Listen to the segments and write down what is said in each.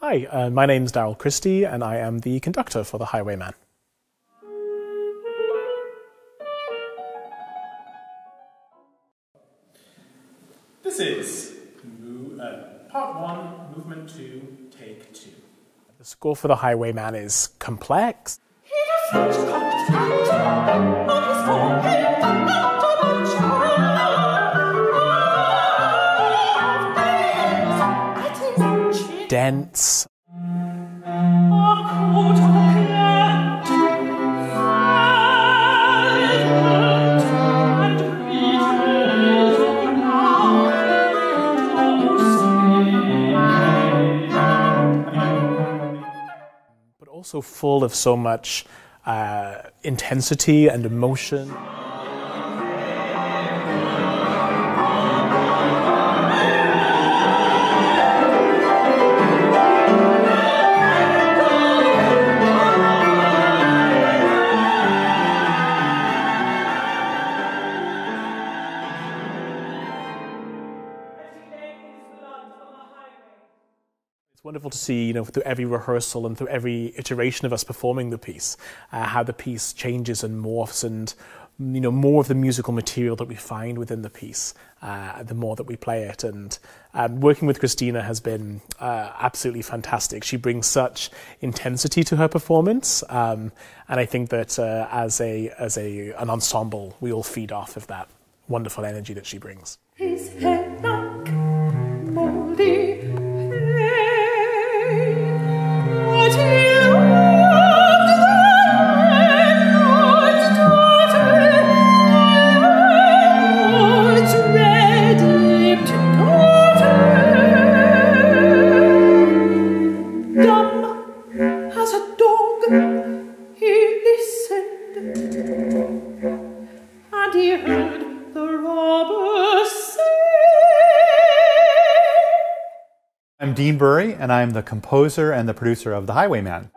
Hi, uh, my name's Darrell Christie, and I am the conductor for The Highwayman. This is uh, part one, movement two, take two. The score for The Highwayman is complex. But also full of so much uh, intensity and emotion. Wonderful to see, you know, through every rehearsal and through every iteration of us performing the piece, uh, how the piece changes and morphs, and you know, more of the musical material that we find within the piece, uh, the more that we play it. And um, working with Krisztina has been uh, absolutely fantastic. She brings such intensity to her performance, um, and I think that uh, as a as a an ensemble, we all feed off of that wonderful energy that she brings. And I'm the composer and the producer of The Highwayman.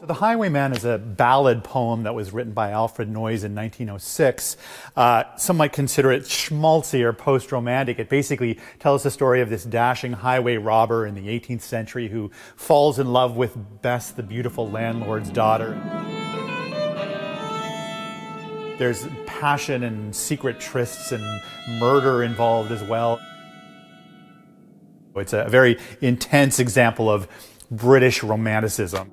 So The Highwayman is a ballad poem that was written by Alfred Noyes in 1906. Uh, some might consider it schmaltzy or post-romantic. It basically tells the story of this dashing highway robber in the 18th century who falls in love with Bess, the beautiful landlord's daughter. There's passion and secret trysts and murder involved as well. It's a very intense example of British romanticism.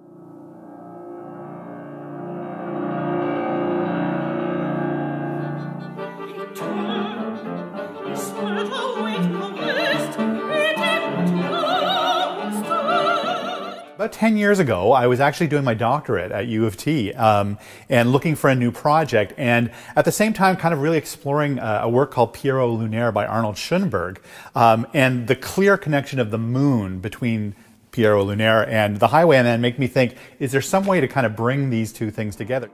10 years ago, I was actually doing my doctorate at U of T um, and looking for a new project, and at the same time, kind of really exploring uh, a work called Pierrot Lunaire by Arnold Schoenberg, um, and the clear connection of the moon between Pierrot Lunaire and the Highwayman make me think, is there some way to kind of bring these two things together?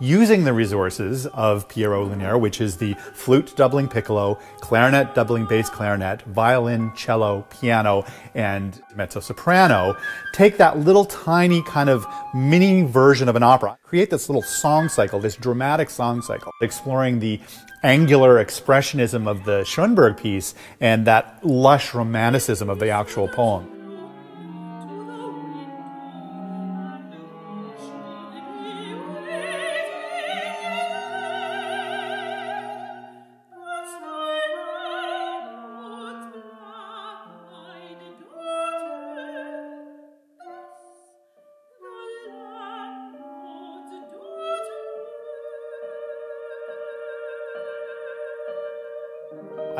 Using the resources of Pierrot Lunaire, which is the flute doubling piccolo, clarinet doubling bass clarinet, violin, cello, piano, and mezzo soprano, take that little tiny kind of mini version of an opera, create this little song cycle, this dramatic song cycle, exploring the angular expressionism of the Schoenberg piece and that lush romanticism of the actual poem.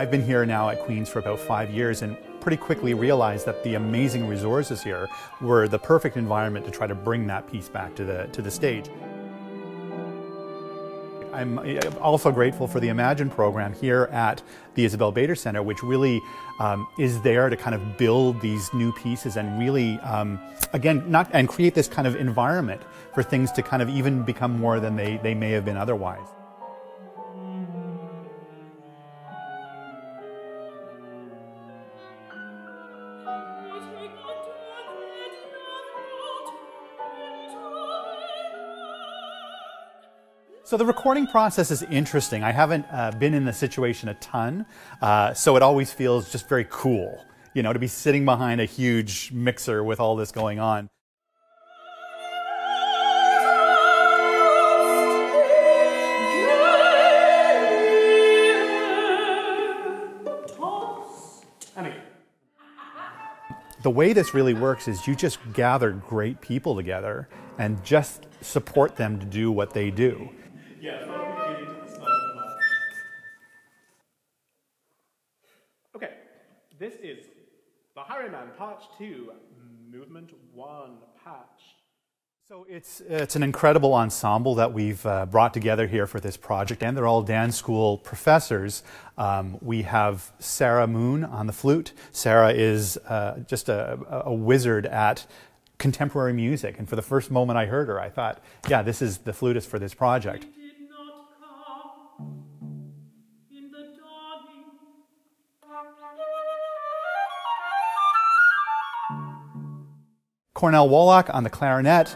I've been here now at Queen's for about five years and pretty quickly realized that the amazing resources here were the perfect environment to try to bring that piece back to the, to the stage. I'm also grateful for the Imagine program here at the Isabel Bader Center, which really um, is there to kind of build these new pieces and really, um, again, not and create this kind of environment for things to kind of even become more than they, they may have been otherwise. So the recording process is interesting. I haven't uh, been in the situation a ton, uh, so it always feels just very cool, you know, to be sitting behind a huge mixer with all this going on. the way this really works is you just gather great people together and just support them to do what they do. This is the Highwayman Part 2, Movement 1, Patch. So it's, it's an incredible ensemble that we've uh, brought together here for this project, and they're all DAN School professors. Um, we have Sarah Moon on the flute. Sarah is uh, just a, a wizard at contemporary music, and for the first moment I heard her, I thought, yeah, this is the flutist for this project. Cornell Wallach on the clarinet.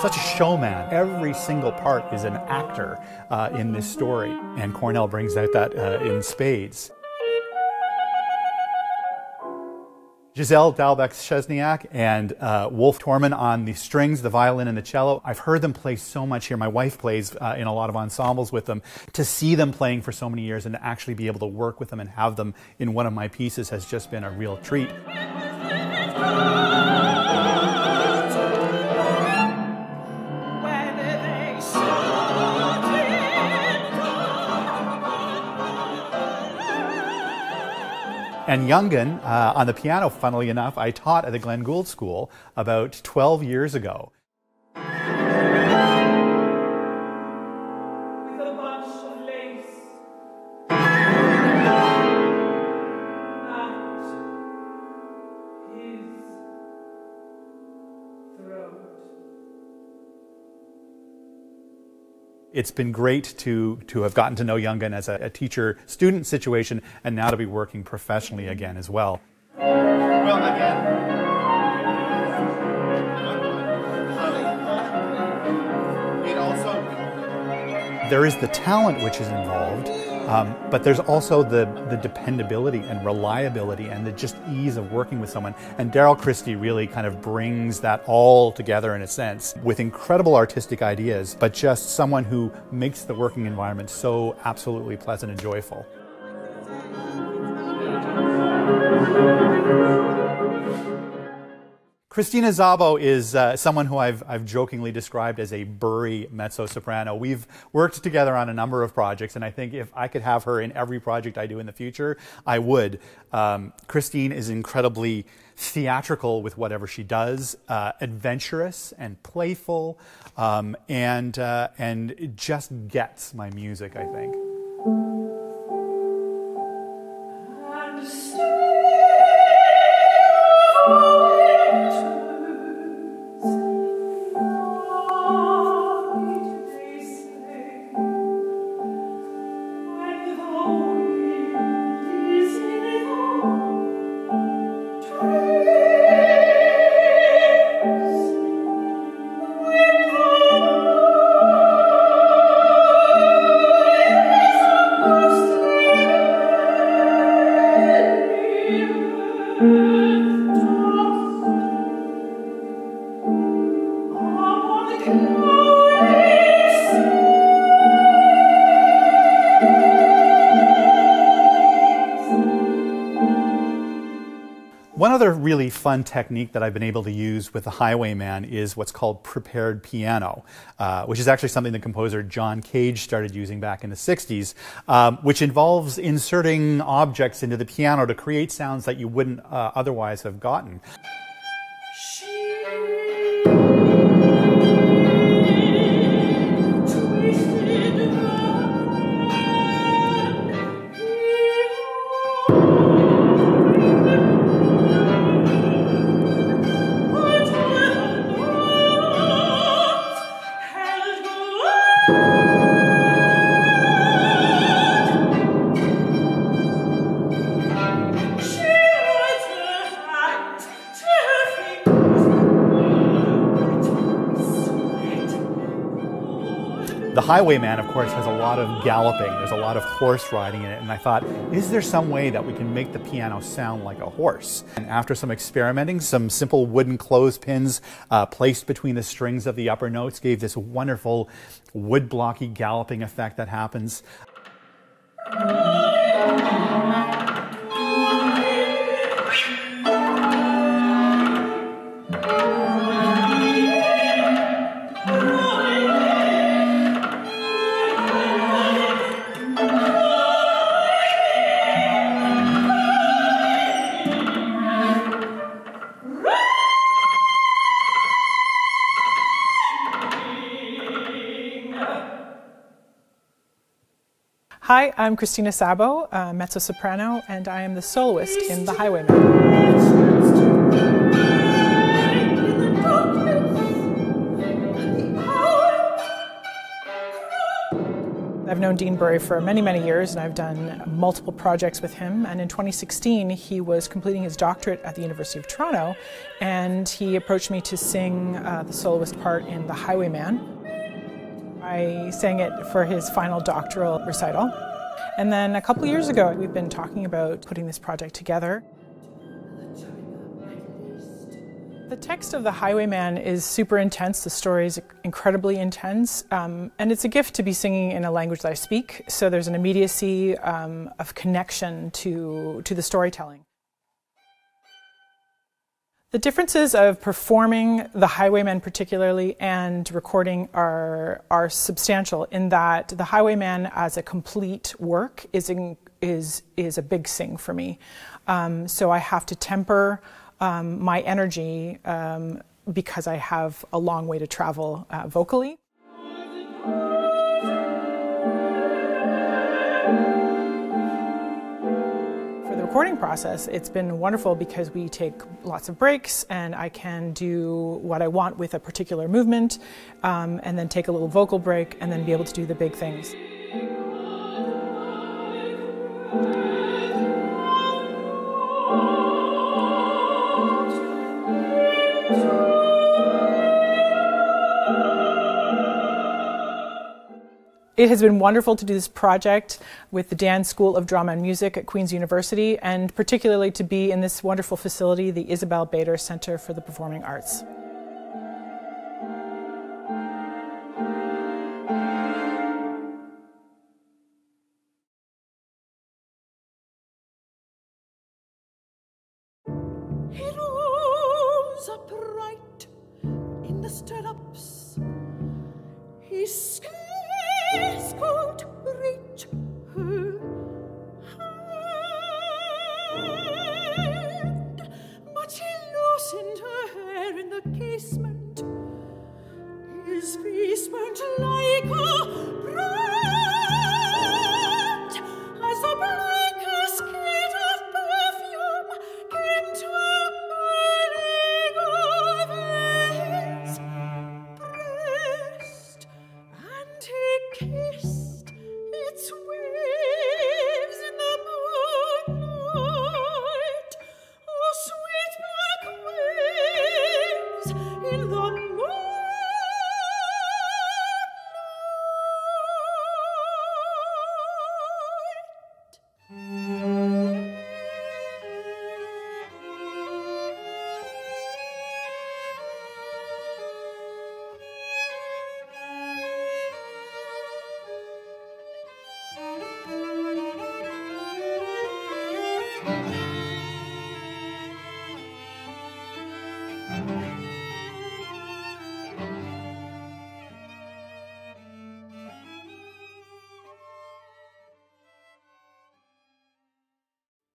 such a showman. Every single part is an actor uh, in this story, and Cornell brings out that uh, in spades. Giselle Dalbec-Szczesniak and uh, Wolf Torman on the strings, the violin, and the cello. I've heard them play so much here. My wife plays uh, in a lot of ensembles with them. To see them playing for so many years and to actually be able to work with them and have them in one of my pieces has just been a real treat. And Youngen, uh, on the piano, funnily enough, I taught at the Glenn Gould School about 12 years ago. It's been great to, to have gotten to know Youngen as a, a teacher student situation and now to be working professionally again as well. Well, again. There is the talent which is involved, um, but there's also the, the dependability and reliability and the just ease of working with someone. And Darrell Christie really kind of brings that all together in a sense with incredible artistic ideas, but just someone who makes the working environment so absolutely pleasant and joyful. Krisztina Szabó is uh, someone who I've, I've jokingly described as a burry mezzo soprano. We've worked together on a number of projects, and I think if I could have her in every project I do in the future, I would. Um, Christine is incredibly theatrical with whatever she does, uh, adventurous and playful, um, and, uh, and just gets my music, I think. Really fun technique that I've been able to use with the Highwayman is what's called prepared piano, uh, which is actually something the composer John Cage started using back in the 60s, um, which involves inserting objects into the piano to create sounds that you wouldn't uh, otherwise have gotten. Highwayman, of course, has a lot of galloping. There's a lot of horse riding in it. And I thought, is there some way that we can make the piano sound like a horse? And after some experimenting, some simple wooden clothespins uh, placed between the strings of the upper notes gave this wonderful woodblocky galloping effect that happens. Hi, I'm Krisztina Szabó, uh, mezzo soprano, and I am the soloist in The Highwayman. I've known Dean Burry for many, many years, and I've done multiple projects with him. And in 2016, he was completing his doctorate at the University of Toronto, and he approached me to sing uh, the soloist part in The Highwayman. I sang it for his final doctoral recital. And then a couple years ago, we've been talking about putting this project together. The text of The Highwayman is super intense. The story is incredibly intense. Um, and it's a gift to be singing in a language that I speak. So there's an immediacy um, of connection to, to the storytelling. The differences of performing The Highwayman, particularly, and recording are, are substantial in that The Highwayman, as a complete work, is, in, is, is a big sing for me. Um, so I have to temper um, my energy um, because I have a long way to travel uh, vocally. Recording process, it's been wonderful because we take lots of breaks and I can do what I want with a particular movement um, and then take a little vocal break and then be able to do the big things. It has been wonderful to do this project with the Dan School of Drama and Music at Queen's University, and particularly to be in this wonderful facility, the Isabel Bader Center for the Performing Arts.